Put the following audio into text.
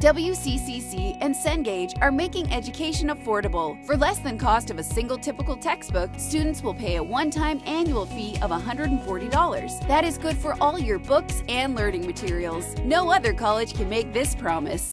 WCCC and Cengage are making education affordable. For less than cost of a single typical textbook, students will pay a one-time annual fee of $140. That is good for all your books and learning materials. No other college can make this promise.